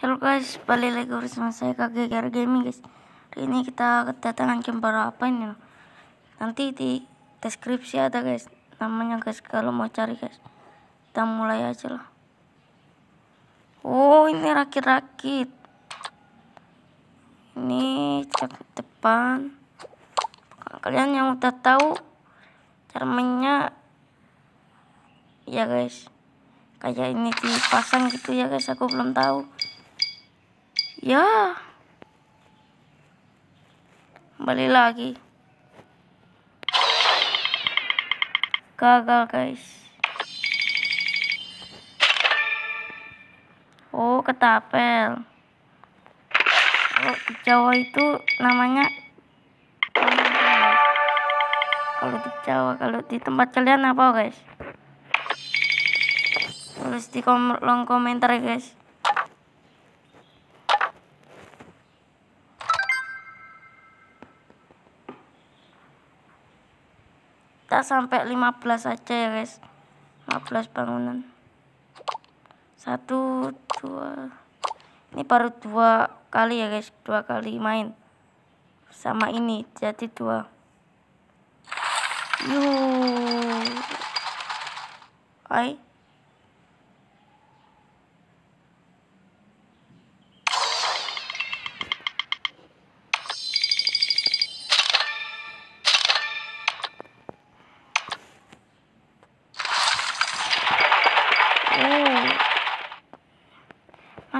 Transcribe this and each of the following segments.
Halo guys, balik lagi bersama saya KGGR Gaming guys. Hari ini kita kedatangan gambar apa ini Nanti di deskripsi ada guys. Namanya guys, kalau mau cari guys. Kita mulai aja lah. Oh ini rakit-rakit. Ini cek depan. Kalian yang udah tahu mainnya Ya guys. Kayak ini dipasang gitu ya guys. Aku belum tahu Ya. Kembali lagi. Gagal, guys. Oh, ketapel. Kalau di Jawa itu namanya kalau di Jawa, kalau di tempat kalian apa, guys? Tulis di kolom komentar guys. Kita sampai 15 aja ya guys 15 bangunan. Satu dua. Ini baru dua kali ya guys. Dua kali main. Sama ini jadi dua. Yuk ay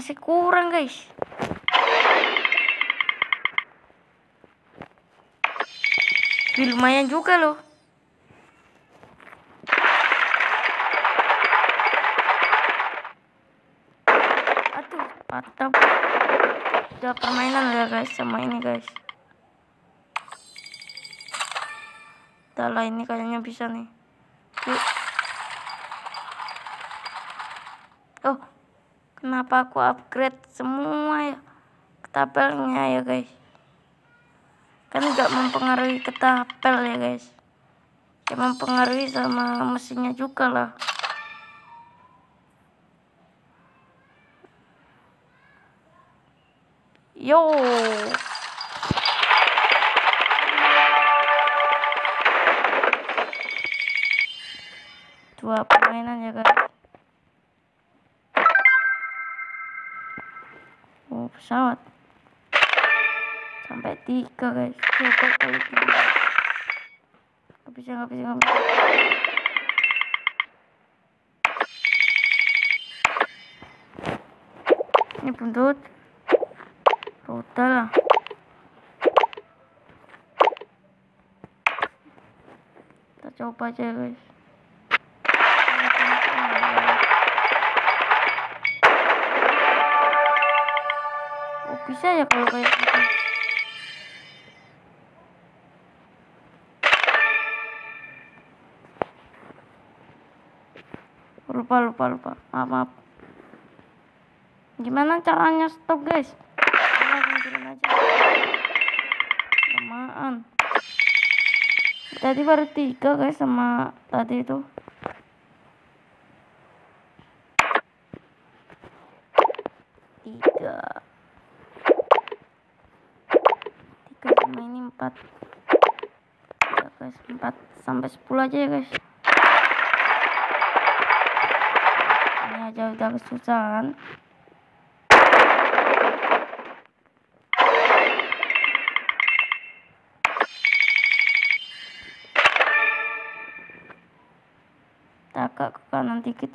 masih kurang guys. Lumayan juga loh. Aduh patah udah permainan ya guys sama ini guys. Udah lah ini kayaknya bisa nih. Yuk oh kenapa aku upgrade semua ya? Ketapelnya ya guys. Kan nggak mempengaruhi ketapel ya guys. Ya mempengaruhi sama mesinnya juga lah. Yo. Dua permainan ya guys pesawat. Sampai tiga guys. Coba kali tiga nggak bisa nggak bisa nggak bisa. Ini buntut. Roda lah. Kita coba aja guys bisa ya kalau kayak gitu. Lupa lupa lupa. Maaf maaf. Gimana caranya stop guys? Lamaan tadi baru tiga guys sama tadi itu. Tiga sama ini 4 ya guys 4 sampai 10 aja ya guys. Ini aja udah kesusahan. Agak ke kanan dikit.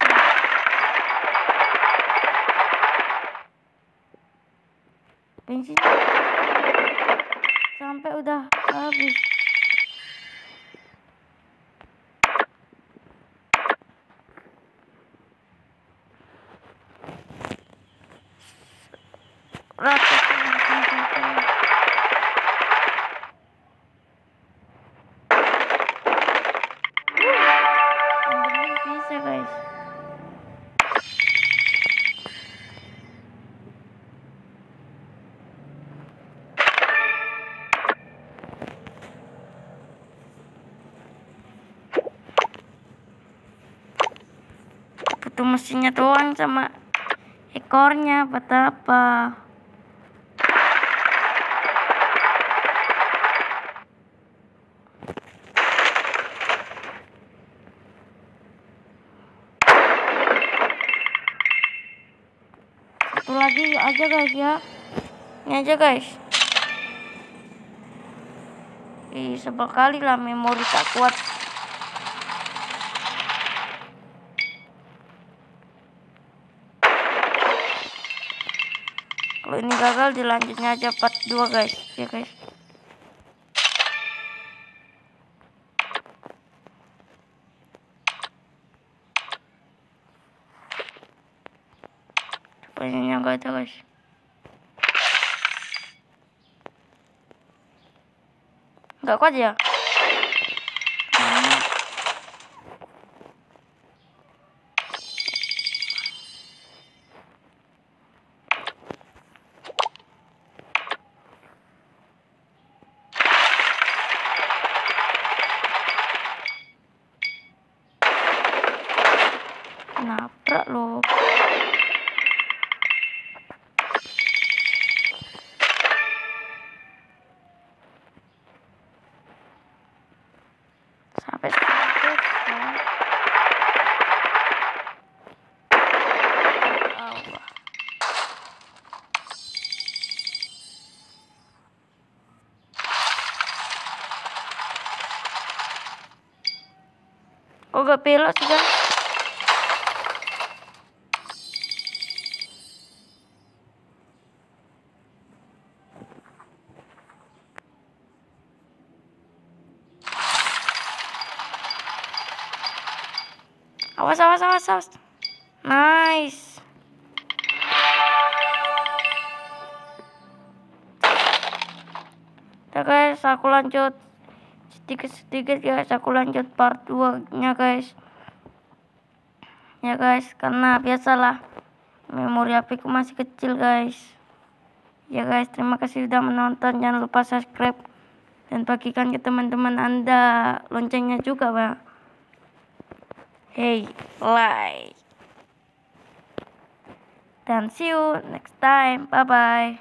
Bensin sampai udah habis butuh mesinnya doang sama ekornya betapa. Satu lagi aja guys ya. Ini aja guys. Ih, sebel kali lah memori tak kuat kalau ini gagal dilanjutnya aja part 2 guys. Ya guys. Banyaknya gak ada guys. Gak kuat ya nabrak loh sampai Allah. Kok gak belok sih Awas, awas, awas, awas. Nice. Udah guys, aku lanjut sedikit-sedikit guys, aku lanjut part 2 nya guys. Ya guys, karena biasalah memori HP ku masih kecil guys. Ya guys, terima kasih sudah menonton. Jangan lupa subscribe dan bagikan ke teman-teman Anda loncengnya juga, Pak. Hey, like. Dan see you next time. Bye bye.